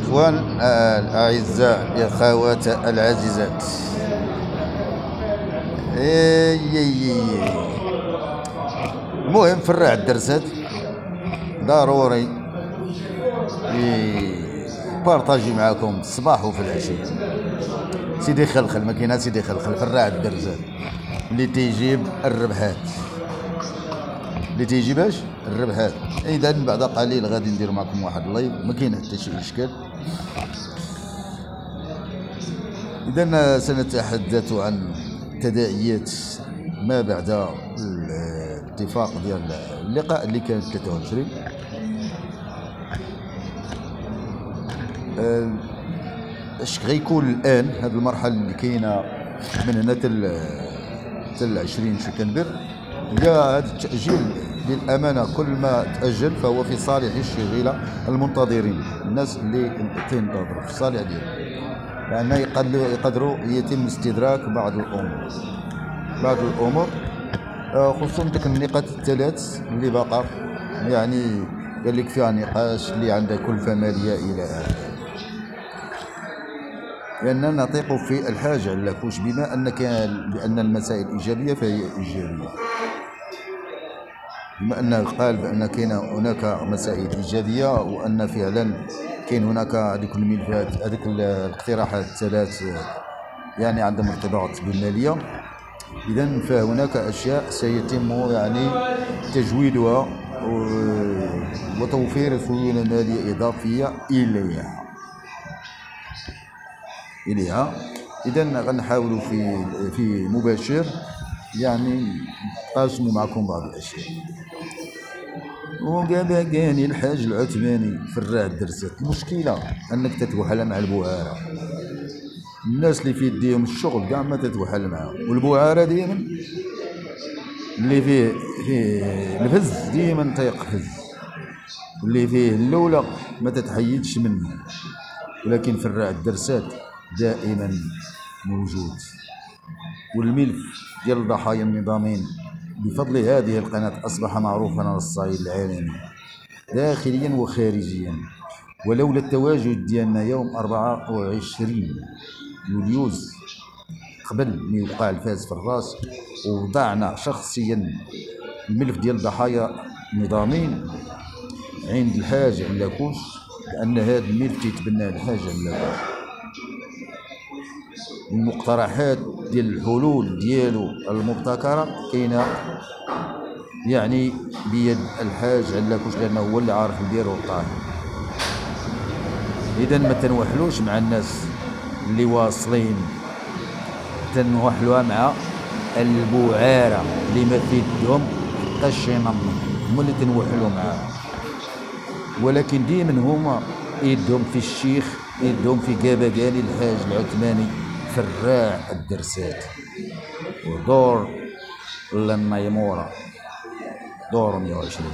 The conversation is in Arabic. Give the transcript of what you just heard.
اخوان آه، الأعزاء الأخوات العزيزات. المهم فرع الدرسات ضروري. بارطاجي معاكم الصباح وفي العشية. سيدي خلخل ما كاينة سيدي خلخل فرع الدرسات اللي تيجيب الربحات. اللي تيجي باش الربحات إذا بعد قليل غادي ندير معكم واحد اللايف ما كاين حتى شي إشكال. إذا سنتحدث عن تداعيات ما بعد الاتفاق ديال اللقاء اللي كان 23 آه، اش غيكون الآن هذه المرحلة اللي كاينة من هنا تل تل 20 شكنبر جاء هذا التأجيل للأمانة كل ما تأجل فهو في صالح الشغيلة المنتظرين. الناس اللي تنتظروا في الصالح ديالهم. لأن يقدروا يتم استدراك بعض الأمور. بعض الأمور آه، خصوصا ديك النقاط الثلاث اللي باقا. يعني قال لك فيها نقاش اللي عندها كلفه ماليه إلى آخره. لأننا نطيق في الحاجة لكوش بما أن كان بأن المسائل إيجابية فهي إيجابية. بما أنه قال بأن كاين هناك مسائل إيجابية وأن فعلا كاين هناك هذيك الملفات هذيك الاقتراحات الثلاث يعني عندهم ارتباط بالمالية. إذا فهناك أشياء سيتم يعني تجويدها وتوفير سيولة مالية إضافية إليها. إليها. اذا غنحاولوا في في مباشر يعني نقاسموا معكم بعض الأشياء. وقال كاني الحاج العثماني في الراه درست. المشكلة أنك تتوحل مع البوعارة. الناس اللي في يديهم الشغل كاع ما تتوحل معاهم. والبوعارة ديما اللي فيه فيه الفز ديما تيقفز واللي فيه اللولة ما تتحيدش منه ولكن في الراه الدرسات دائما موجود. والملف ديال الضحايا النظامين بفضل هذه القناة أصبح معروفا على الصعيد العالمي. داخليا وخارجيا. ولولا التواجد ديالنا يوم 24 يوليوز قبل ما يوقع الفاس في الراس ووضعنا شخصيا الملف ديال ضحايا النظامين عند الحاج علاكوش لأن هذا الملف تيتبناه الحاج علاكوش المقترحات ديال الحلول ديالو المبتكرة كاينة يعني بيد الحاج علاكوش لأنه هو اللي عارف البير والطاهي إذا ما تنوحلوش مع الناس اللي واصلين تنوحلوها مع البوعاره اللي ما في يدهم حتى شي نمر. هما اللي تنوحلو معاهم. ولكن ديما هما يدهم في الشيخ يدهم في كاباكاني الحاج العثماني. فراع الدرسات. ودور الميمورة دور 120